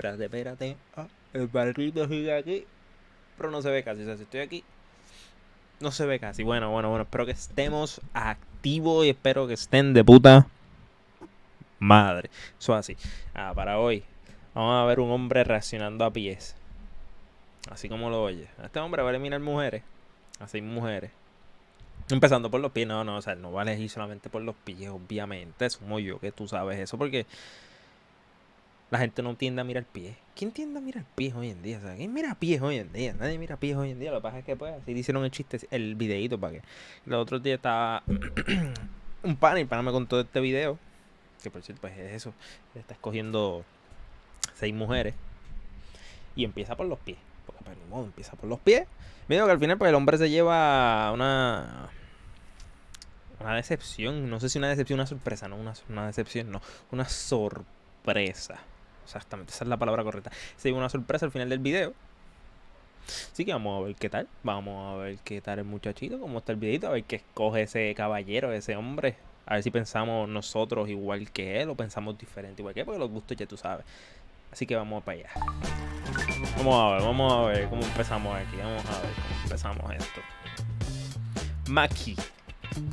Espérate, espérate. Ah, el barrito sigue aquí. Pero no se ve casi. O sea, si estoy aquí, no se ve casi. Bueno, bueno, bueno. Espero que estemos activos y espero que estén de puta madre. Eso así. Ah, para hoy. Vamos a ver un hombre reaccionando a pies. Así como lo oye. Este hombre va a eliminar mujeres. Así mujeres. Empezando por los pies. No, no, o sea, no va a elegir solamente por los pies, obviamente. Asumo yo que tú sabes eso. Porque la gente no tiende a mirar pies. ¿Quién tiende a mirar pies hoy en día? ¿quién mira pies hoy en día? Nadie mira pies hoy en día. Lo que pasa es que, pues, así hicieron el chiste, el videito para que. Los otros días estaba un pan y el pana me contó este video. Que por cierto, pues es eso. Está escogiendo seis mujeres. Y empieza por los pies. Porque, pues, modo, empieza por los pies. Me digo que al final, pues, el hombre se lleva una. Una decepción. No sé si una decepción, una sorpresa. No, una, una decepción, no. Una sorpresa. Exactamente, esa es la palabra correcta. Se lleva una sorpresa al final del video. Así que vamos a ver qué tal. Vamos a ver qué tal el muchachito, cómo está el videito, a ver qué escoge ese caballero, ese hombre. A ver si pensamos nosotros igual que él o pensamos diferente igual que él, porque los gustos ya tú sabes. Así que vamos para allá. Vamos a ver, vamos a ver cómo empezamos aquí. Vamos a ver cómo empezamos esto. Maki.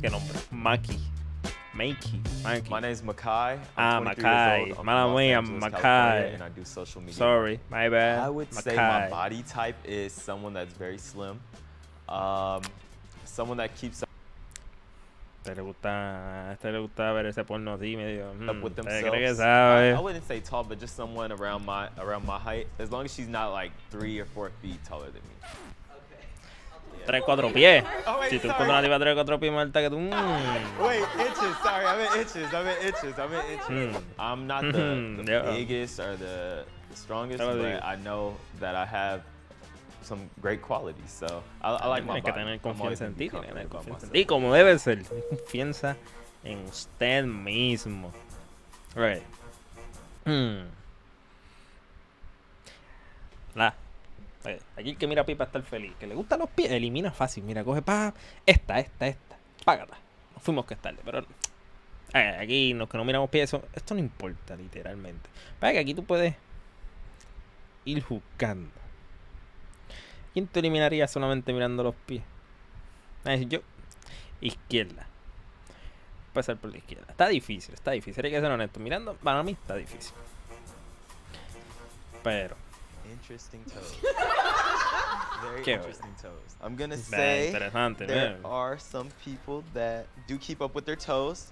¿Qué nombre? Maki. Makey. Maki. My name's Makai. Ah, I'm 23 Makai. years old. I'm Mala from Los mía, Angeles, Makai. California, and I do social media. Sorry, my bad. I would say my Makai. body type is someone that's very slim. Um, someone that keeps Este le gusta, a este le gusta ver ese porno así medio. up mm, with usted themselves. cree que I, sabe. I wouldn't say tall, but just someone around my around my height. As long as she's not like three or four feet taller than me. Tres, cuatro pies. Oh, wait, si tú encuentras una tipa tres, cuatro pies más alta que tú. mm, Wait, inches. Sorry, I meant inches. I meant inches. I meant inches. Mm. I'm not the, the Yeah. biggest or the, the strongest, Te lo but. I know that I have some great qualities. So I, I like my Tienes que tener confianza en ti. Tener confianza en ti, como debe ser. Confianza en usted mismo. Right. Hmm. La. Eh, Aquí el que mira pipa está el feliz. Que le gustan los pies, elimina fácil. Mira, coge pa. Esta, esta, esta. Págata. Nos fuimos que es tarde, pero. eh, aquí los que no miramos pies, eso- esto no importa, literalmente. Para que aquí tú puedes ir juzgando. ¿Quién te eliminaría solamente mirando los pies? Eh, yo. Izquierda. Pasar por la izquierda. Está difícil, está difícil. Hay que ser honesto. Mirando, para mí está difícil. Pero. Interesting toes. Very Qué interesting toes. I'm gonna Ve, say there ve. are some people that do keep up with their toes.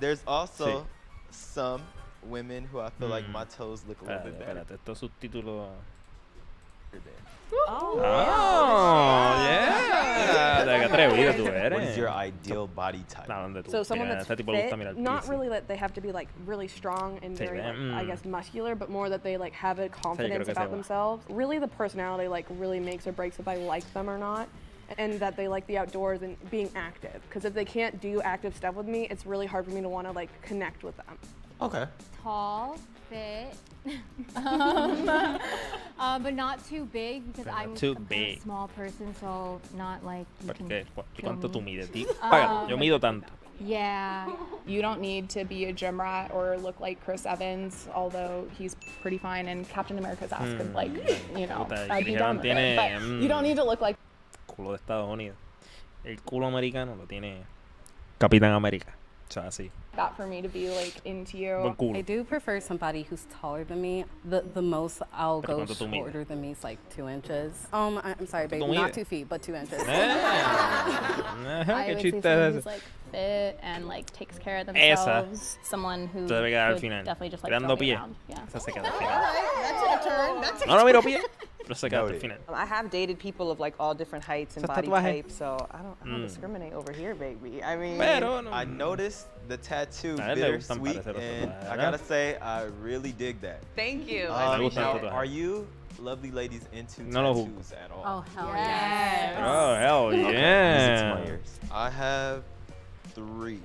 There's also some women who I feel like Mm. my toes look a little bit better espérate. Estos subtítulos. than. Oh, ¡Oh! ¡Yeah! Qué atrevido tú eres. What is your ideal body type? No, donde tú. So someone that's a este tipo le gusta fit, not really that they have to be like really strong and Sí, very, ve, like, I mm. guess, muscular, but more that they like have a confidence que about themselves. Really, the personality like really makes or breaks if I like them or not, and that they like the outdoors and being active. Because if they can't do active stuff with me, it's really hard for me to want to like connect with them. Okay. tall, fit, um, uh, but not too big because But I'm too a kinda big. small person, so not like you ¿Por can. qué? ¿Cuánto tú mides? Di- Págalo, yo Um, mido tanto. Yeah. You don't need to be a gym rat or look like Chris Evans, although he's pretty fine. And Captain America's ass asking, like, you know, I'd be Chris down Evans with it. tiene, But you don't mm. need to look like Culo de Estados Unidos. El culo americano lo tiene Capitán América. O sea, así. that for me to be like into you. culo. I do prefer somebody who's taller than me. The the most I'll go ¿cuánto tú mides? shorter than me is like two inches. Um, I, I'm sorry, babe, not two feet, but two inches. I ¿Qué would say someone who's ese? like fit and like takes care of Esa. themselves. Someone who Se debe quedar al would definitely just like Tirando throw me around. Yeah. Esa se queda al final. No, no miro pie. Pero se queda al Noted. final. I have dated people of like all different heights and body tatuajes. types, so I don't, I don't Mm. discriminate over here, baby. I mean, Pero no. I noticed the tattoo A él bittersweet, and I gotta say I really dig that. thank you. Um, I Me gustan now, are you lovely ladies into No lo juzgo. tattoos at all? Oh hell Yes. yeah. Oh, hell Music to yeah. my ears. I have three.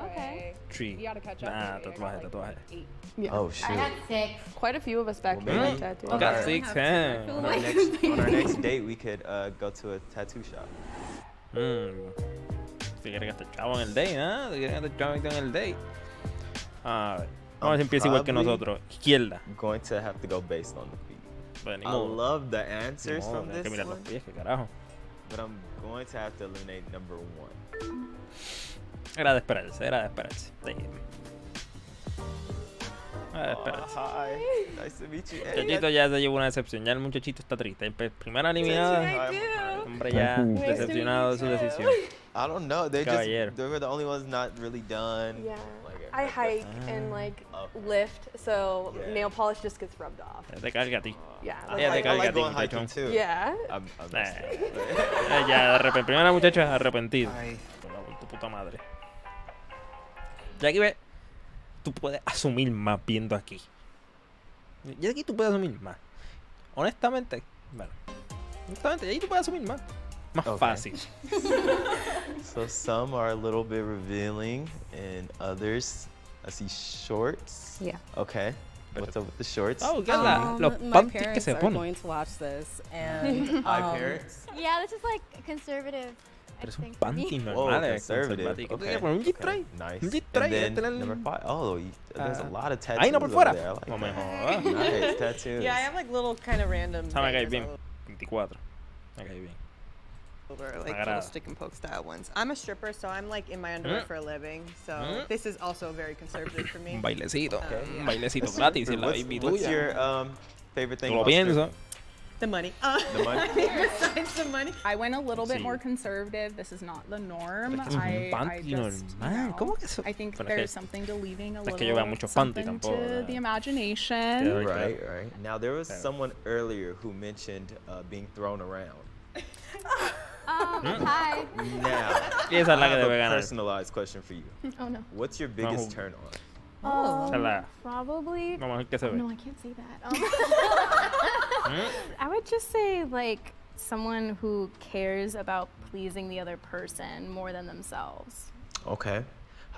Okay. Three. You gotta catch up. Ah, baby. I got, tatuaje, like, tatuaje. eight. Yeah. Oh I shit. had six. Quite a few of us back Well, here have tattoos. well, Got Alright. six. On our next on our next date, we could uh, go to a tattoo shop. Mm. Si quieres gastar chavo en el date, ¿ah? Si quieres gastar chavo en el date. A ver. Vamos a ver si empieza igual que nosotros. Izquierda. Going to have to go based on the feet. Pues, ni I love the answers modo, from tienes que this mirar los one, pies, que carajo. but I'm going to have to eliminate number one. Era de esperarse, era de esperarse. Sí. Era de Oh, esperarse. hi. Nice to meet you. El muchachito ya se llevó una decepción. Ya el muchachito está triste. Primera eliminada. Hombre, ya decepcionado de su decisión. I don't know. They Caballero. just they were the only ones not really done. Yeah. Like, I hike and like lift, so Yeah. nail polish just gets rubbed off. Te carga a ti. Yeah. I Ella te carga like a ti, going hiking muchachón. too. Yeah. I'm, I'm messed up. ya, de repente. Primera muchacha tu puta madre. Ya aquí ve. Tú puedes asumir más viendo aquí. Ya aquí tú puedes asumir más. Honestamente, bueno. Honestamente, ya aquí tú puedes asumir más. Más Ok. fácil. So some are a little bit revealing, and others, I see shorts. Yeah. Okay. What's up with the shorts? Oh, ¿qué onda? Um, Los my parents se are ponen. going to watch this, and um, parents. Yeah, this is like conservative. I Pero son think, for me. panties conservative. conservativos. Okay. Okay, Nice. And G-string. then este es el- number five. Oh, you, there's a Ah. lot of tattoos. Ahí no por over fuera. there. I like No me that. jodas. Nice tattoos. Yeah, I have like little kind of random. Esa me cae bien. 24. Me cae bien. over, like little stick and poke style ones. I'm a stripper, so I'm like in my underwear Mm. for a living. So Mm. this is also very conservative for me. Un bailecito. Okay. Un bailecito gratis. What's, what's your um, favorite thing lo about piensas. Stripping? The money. Uh, The money? besides the money. I went a little bit Sí. more conservative. This is not the norm. Pero es que eso es un I, I just, normal. no. ¿Cómo que eso? I think Bueno, there's que- something to leaving a little que yo veo something tampoco, to the Yeah. imagination. Right, right. Now there was Yeah. someone earlier who mentioned uh, being thrown around. Um, hi. Now, Y esa es la I que have a personalized question for you. Oh no. What's your biggest Vamos. turn on? Oh. Esa Probably. Vamos a ver qué se ve. No, I can't say that. Um. I would just say like someone who cares about pleasing the other person more than themselves. Okay.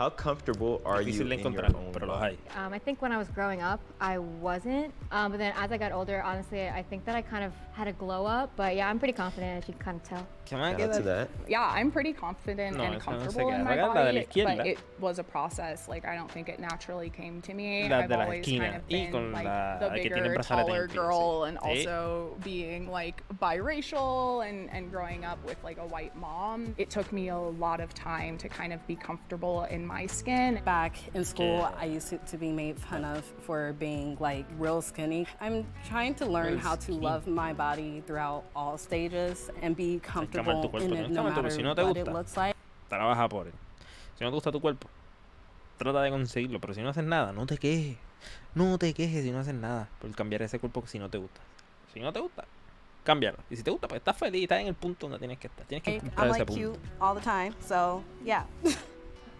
How comfortable are you in your own pero los body? hay. Um, I think when I was growing up, I wasn't. Um, but then as I got older, honestly, I think that I kind of had a glow up. But yeah, I'm pretty confident, as you can kind of tell. Can I get to that. Yeah, I'm pretty confident No, and esa no comfortable in my Saca la de la body, izquierda. but it was a process. Like I don't think it naturally came to me. La I've always kind of been like la- the bigger, taller girl, and Sí. also being like biracial and and growing up with like a white mom. It took me a lot of time to kind of be comfortable in my skin. Back in school. I used to, be made fun of for being like real skinny. I'm trying to learn how to skinny. love my body throughout all stages and be comfortable in it no matter what it looks like. Trabaja por él. Si no te gusta tu cuerpo, trata de conseguirlo. Pero si no haces nada, no te quejes. No te quejes si no haces nada por cambiar ese cuerpo si no te gusta. Si no te gusta, cámbialo. Y si te gusta, pues estás feliz, estás en el punto donde tienes que estar. Tienes que encontrar I'm ese like punto. cute all the time, so yeah.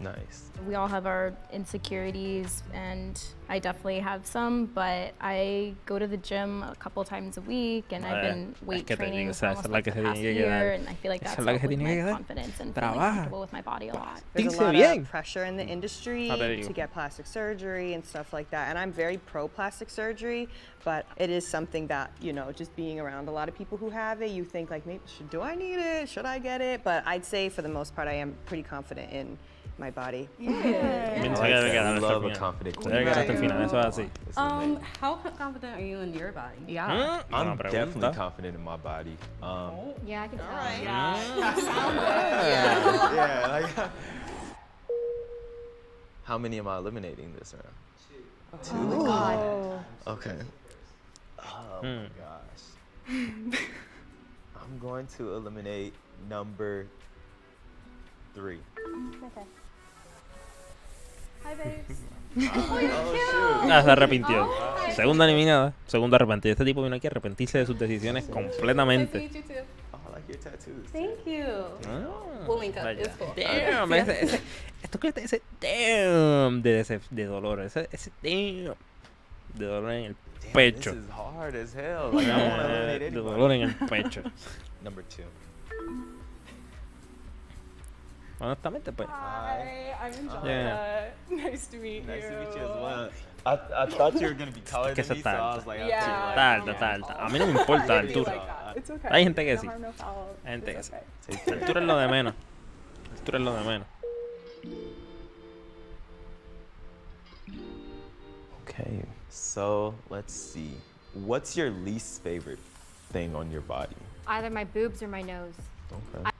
Nice. We all have our insecurities, and I definitely have some, but I go to the gym a couple times a week, and I've been es weight que training digo, for esa- esa almost like que the past tiene year, and I feel like Esa that's es helped se with my quedar. confidence and feeling Trabaja. comfortable with my body a lot. There's Dice a lot of pressure in the industry Ah, te digo. to get plastic surgery and stuff like that. And I'm very pro plastic surgery, but it is something that, you know, just being around a lot of people who have it, you think like, maybe, should, do I need it? Should I get it? But I'd say for the most part, I am pretty confident in my body. Bien, I se like debe that. quedar We hasta el love a confident Se debe quedar hasta el Right. final, eso es así. Um, how confident are you in your body? Yeah. I'm definitely pregunta. confident in my body. Um, Yeah, I can tell. yeah, yeah, like, how many am I eliminating this round? Two. Oh God. Okay. Oh my Hmm. gosh. I'm going to eliminate number three. Okay. Hi, babes. Ah, se arrepintió. Segunda eliminada, segundo arrepentido. Este tipo vino aquí a arrepentirse de sus decisiones completamente. Thank you. Ah. Damn, ese, esto que ese damn de, de, de dolor, ese, ese damn de dolor en el pecho. Ah, de dolor en el pecho. Number two. Honestamente, pues. Hi. I'm ah. Angelica. Yeah. Nice to meet Nice you. to meet you as well. I, I thought you were gonna be taller que than me, so I tarda. was like, I'll Yeah. take, Está like, alta, está alta. A mí no me importa la altura. like. It's okay. Hay gente que No sí. harm, no. Hay gente que It's sí. okay. take La that. altura es lo de menos. La altura es lo de menos. Okay. So let's see. What's your least favorite thing on your body? Either my boobs or my nose. Okay. I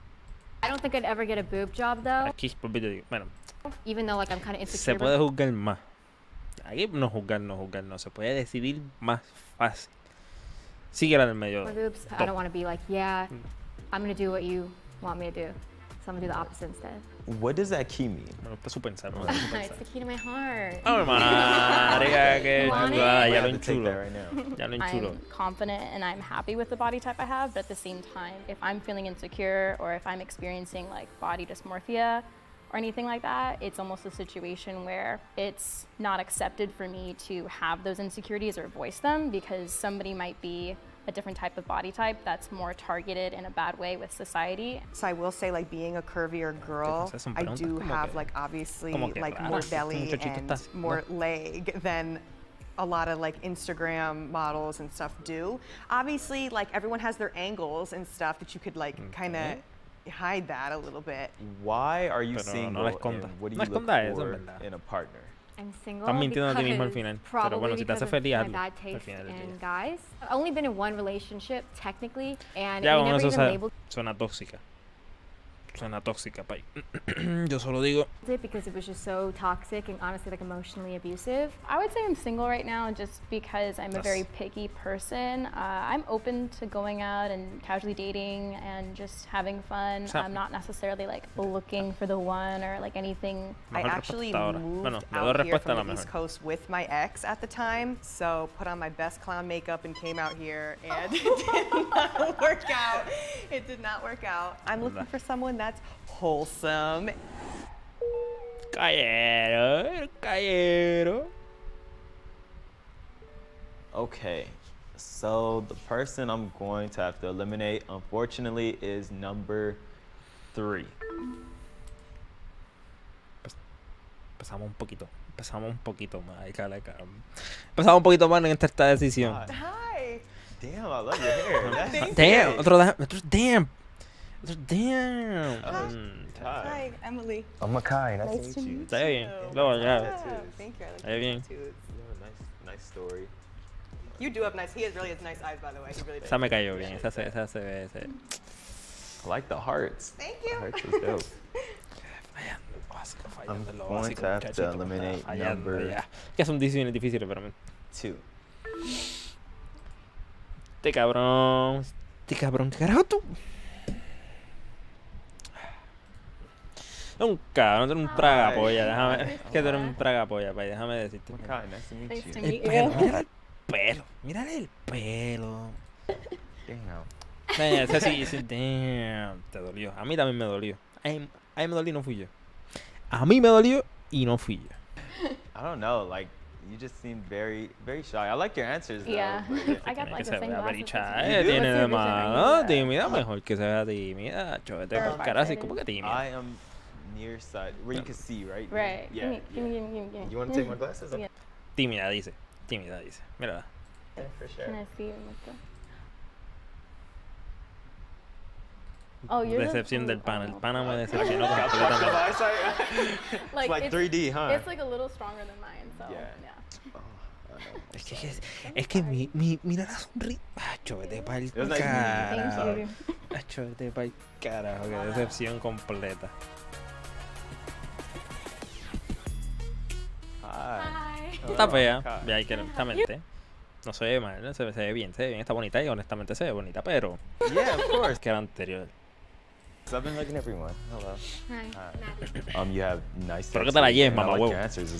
don't think I'd ever get a boob job though, Aquí, yo digo, bueno, even though like I'm kind of se insecure. puede about- juzgar más. Aquí no juzgar, no juzgar, no. Se puede decidir más fácil. Sigue la del medio. my boobs. I don't want to be like, yeah, I'm gonna do what you want me to do. So I'm gonna do the opposite instead. What does that key mean? Bueno, para pensar. ¿no? Para su it's the key to my heart. ¡Oh, marica, qué Want? Ah, ya lo have to take enchulo. that right now. Ya lo enchulo. I'm confident and I'm happy with the body type I have, but at the same time, if I'm feeling insecure or if I'm experiencing like body dysmorphia or anything like that, it's almost a situation where it's not accepted for me to have those insecurities or voice them because somebody might be a different type of body type that's more targeted in a bad way with society. So I will say, like being a curvier girl, I do have like obviously like more belly and more leg than a lot of like Instagram models and stuff do. Obviously, like everyone has their angles and stuff that you could like kind of hide that a little bit. Why are you Pero no single? la what do you look esconda eso, en for in a partner? Estás mintiendo a ti mismo al final. Pero bueno, si te hace feliz, hazlo. Al final del día. Ya, bueno, eso suena tóxica. Suena tóxica, pay. Yo solo digo, because it was just so toxic and honestly like emotionally abusive. I would say I'm single right now just because I'm a very picky person. Uh, I'm open to going out and casually dating and just having fun. sea- I'm not necessarily like looking for the one or like anything. I actually respuesta ahora. moved Bueno, out here from the East. Coast with my ex at the time, so put on my best clown makeup and came out here, and it did not work out. It did not work out. I'm looking for someone that's wholesome. Callero, callero. Okay. So the person I'm going to have to eliminate, unfortunately, is number three. Empezamos un poquito. Empezamos un poquito más. Ay, cala, cala. Empezamos un poquito más en esta, esta decisión. Hi. Hi. Damn, I love your hair. Damn, otro otro damn. Otro damn. Oh, Mm, Hi. Hi, Emily. I'm Makai. Nice, Nice to meet you. Está bien. you. Luego ya. Yeah, thank you. I like Está your bien. tattoos. You have a nice, nice story. You do have nice. He has really has nice eyes, by the way. He really does. Esa me cayó bien. Esa se, esa se ve. Se... I like the hearts. Thank The you. hearts is dope. I'm fallando en lo going to have to muchachito, me está eliminate fallando number- ya. Que son decisiones difíciles para mí. Two. Este cabrón. Este cabrón, ¿qué carajo tú? Un cabrón, tú eres un tragapolla, déjame. Es que tú eres un tragapolla, pay, déjame decirte. El pelo, mira el pelo, mírale el pelo. Damn. Ese sí, ese- damn, te dolió. A mí también me dolió. A mí, a mí me dolió y no fui yo. A mí me dolió y no fui yo. I don't know. Like, you just seem very, very shy. I like your answers. Though, Yeah. I got like the same glasses. you. eh, tiene de your malo. vision? Tímida, mejor que sea tímida. Chóvete por Or cara así como que tímida. I am near side where you can see, right? Right. Yeah. Give me, give me, give me, give me. You want to take my glasses? Yeah. Tímida, dice. Tímida, dice. Mírala. Yeah, for sure. Can I see the... Oh, you're the- Decepción del oh, pana. El oh. pana me decepcionó completamente. eyesight. Like, it's like it's- 3D, huh? It's like a little stronger than mine, so Yeah. yeah. Oh, I know. Es que, es, es que mi, mi, mira la sonrisa. Acho, vete you. carajo. Acho, vete pa'l carajo. Qué decepción completa. Está fea, ya hay que honestamente. No se ve mal, se ve, se ve bien, se ve bien, está bonita y honestamente se ve bonita, pero Yeah, of course. que la anterior. So I've been looking at everyone. Hello. Hi, Hi. Um, you have nice. Espero que te la lleves, mamá huevo.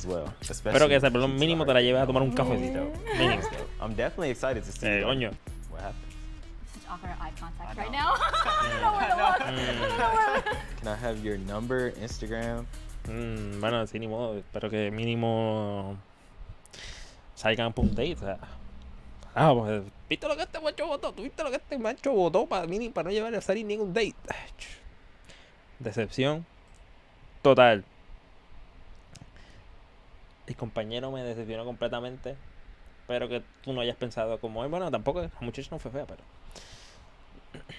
well. Espero que por lo mínimo te la lleves a tomar un cafecito. Mínimo. I'm definitely excited to see Eh, coño. what happens. Such awkward eye contact I right know. now. Can I have your number, Instagram? Mm, bueno, sí, ni modo. Espero que mínimo salgan por un date. O sea. Ah, pues, ¿viste lo que este macho votó? ¿Tuviste lo que este macho votó para, mini- para no llevar a salir ningún date? Decepción total. El compañero me decepcionó completamente. Espero que tú no hayas pensado como él. Bueno, tampoco, la muchacha no fue fea, pero.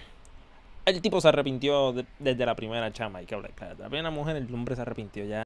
El tipo se arrepintió de- desde la primera chama. Hay que hablar claro. La primera mujer, el hombre se arrepintió ya.